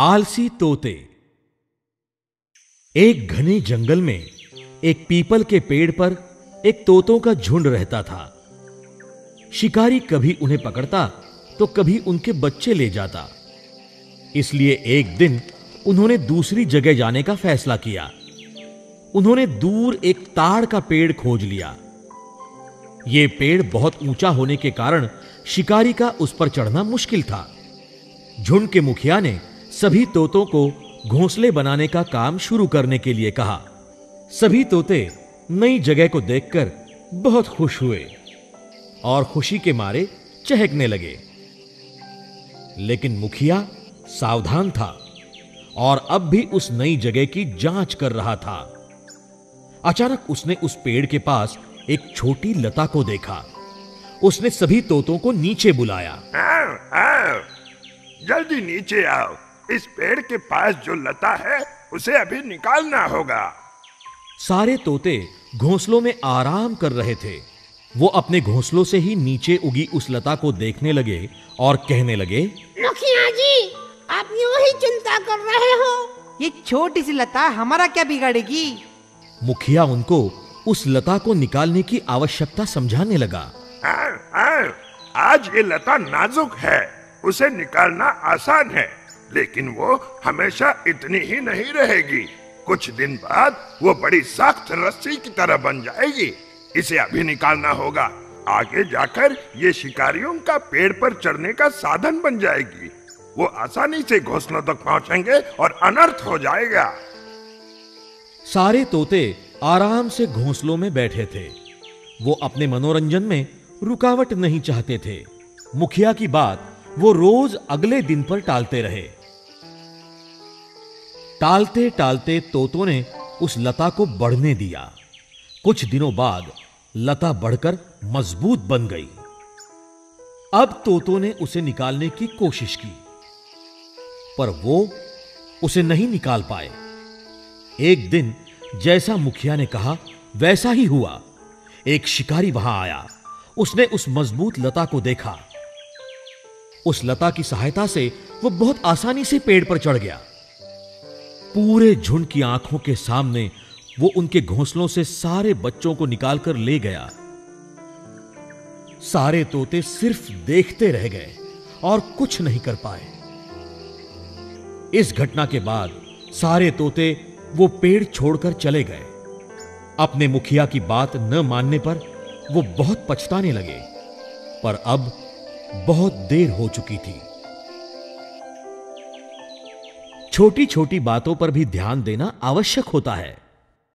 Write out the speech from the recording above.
आलसी तोते। एक घने जंगल में एक पीपल के पेड़ पर एक तोतों का झुंड रहता था। शिकारी कभी उन्हें पकड़ता तो कभी उनके बच्चे ले जाता। इसलिए एक दिन उन्होंने दूसरी जगह जाने का फैसला किया। उन्होंने दूर एक ताड़ का पेड़ खोज लिया। यह पेड़ बहुत ऊँचा होने के कारण शिकारी का उस पर चढ़ना मुश्किल था। झुंड के मुखिया ने सभी तोतों को घोंसले बनाने का काम शुरू करने के लिए कहा। सभी तोते नई जगह को देखकर बहुत खुश हुए और खुशी के मारे चहकने लगे। लेकिन मुखिया सावधान था और अब भी उस नई जगह की जाँच कर रहा था। अचानक उसने उस पेड़ के पास एक छोटी लता को देखा। उसने सभी तोतों को नीचे बुलाया। आओ, आओ, जल्दी नीचे आओ। इस पेड़ के पास जो लता है उसे अभी निकालना होगा। सारे तोते घोंसलों में आराम कर रहे थे। वो अपने घोंसलों से ही नीचे उगी उस लता को देखने लगे और कहने लगे मुखिया जी आप यूँ ही चिंता कर रहे हो। ये छोटी सी लता हमारा क्या बिगाड़ेगी? मुखिया उनको उस लता को निकालने की आवश्यकता समझाने लगा। आओ, आओ, आज ये लता नाजुक है। उसे निकालना आसान है। लेकिन वो हमेशा इतनी ही नहीं रहेगी। कुछ दिन बाद वो बड़ी सख्त रस्सी की तरह बन जाएगी। इसे अभी निकालना होगा। आगे जाकर ये शिकारियों का पेड़ पर चढ़ने का साधन बन जाएगी। वो आसानी से घोसलों तक पहुँचेंगे और अनर्थ हो जाएगा। सारे तोते आराम से घोंसलों में बैठे थे। वो अपने मनोरंजन में रुकावट नहीं चाहते थे। मुखिया की बात वो रोज अगले दिन पर टालते रहे। टालते टालते तोतों ने उस लता को बढ़ने दिया। कुछ दिनों बाद लता बढ़कर मज़बूत बन गई। अब तोतों ने उसे निकालने की कोशिश की, पर वो उसे नहीं निकाल पाए। एक दिन जैसा मुखिया ने कहा, वैसा ही हुआ। एक शिकारी वहाँ आया। उसने उस मज़बूत लता को देखा। उस लता की सहायता से वो बहुत आसानी से पेड़ पर चढ़ गया। पूरे झुंड की आँखों के सामने वो उनके घोंसलों से सारे बच्चों को निकालकर ले गया। सारे तोते सिर्फ़ देखते रह गए और कुछ नहीं कर पाए। इस घटना के बाद सारे तोते वो पेड़ छोड़कर चले गए। अपने मुखिया की बात न मानने पर वो बहुत पछताने लगे, पर अब बहुत देर हो चुकी थी। छोटी छोटी बातों पर भी ध्यान देना आवश्यक होता है।